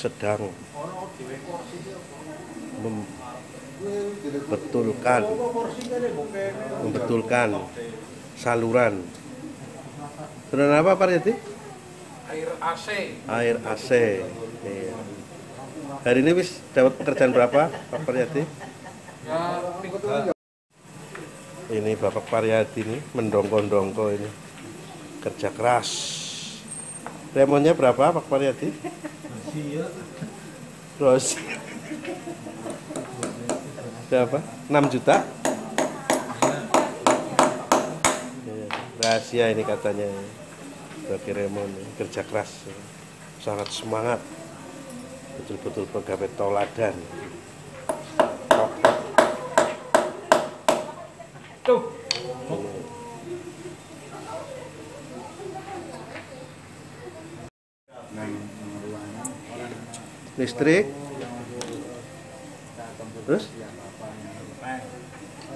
sedang membetulkan membetulkan saluran. Saluran apa Pak Yati? air AC Air AC. Iya. Hari ini wis dapat pekerjaan berapa Pak Paryadi? ya Ini Bapak Paryadi ini mendongko-dongko ini kerja keras. Remonnya berapa Pak Paryadi? Terus? Berapa? 6 juta? Iya, Rahasia ini katanya. Bagi Remon ini, kerja keras. Sangat semangat. Betul-betul pegawai toladan. Tuh listrik. Terus?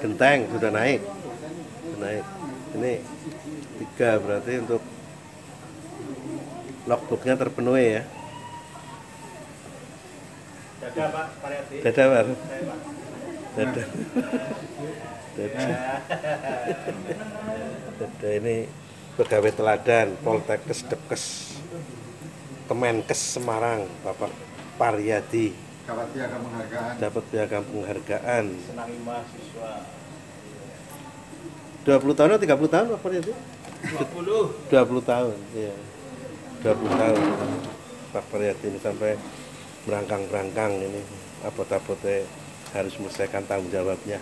Genteng sudah naik. Sudah naik. Ini tiga berarti untuk logbooknya terpenuhi ya. Dada Pak Paryadi. dada Pak. Saya, Pak. dada. Dada. Dada ini pegawai teladan Poltekkes Depkes Kemenkes Semarang Bapak Paryadi dapat piagam penghargaan dapat piagam penghargaan Senangi mahasiswa. 20 tahun atau 30 tahun Pak Paryadi? 20. 20 tahun, iya. 20 tahun Pak Paryadi ini sampai berangkang-berangkang ini abot-abotnya harus menyelesaikan tanggung jawabnya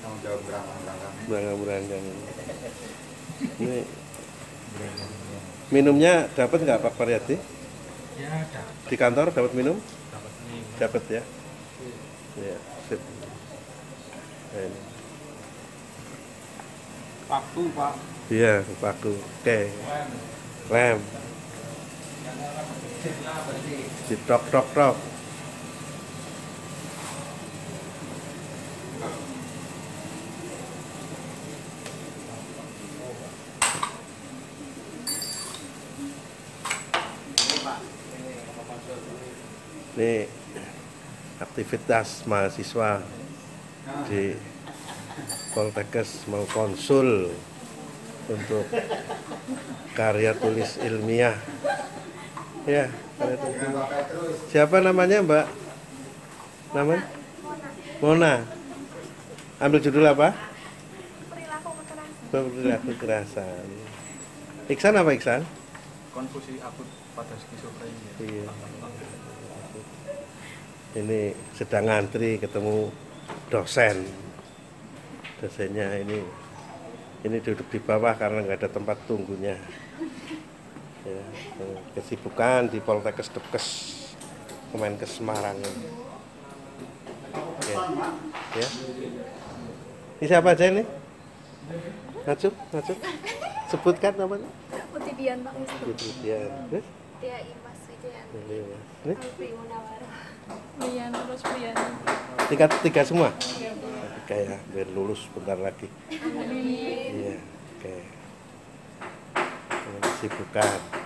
tanggung jawab berangkang-berangkang berangkang-berangkang ini. ini minumnya dapat nggak Pak Paryadi? Ya ada Di kantor dapat minum? dapat nih Dapat ya? Iya, sip. Nah, ini. waktu pak Iya, paku. Oke. Rem. Ditok tok tok. Ini aktivitas mahasiswa di Poltekkes mau konsul untuk karya tulis ilmiah. Ya, karya tulis Siapa namanya Mbak? Namanya? Mona. Ambil judul apa? perilaku kekerasan Perilaku kekerasan. Iksan apa Iksan? Konfusi akut pada skizofrenia Iya. Ini sedang ngantri ketemu dosen. Dosennya ini ini duduk di bawah karena nggak ada tempat tunggunya. Ya, eh, kesibukan di Poltekkes Depkes Kemenkes Semarang. Oke. Ya. Ini siapa aja ini? Ngacuk, ngacuk. Sebutkan namanya. Pak Wisnu. Terus? Tia Imas Ini, Mas. Ini Alfi Munawara Lian terus Lian tiga tiga semua. Tiga ya, biar lulus bentar lagi. Iya, oke. Kesibukan.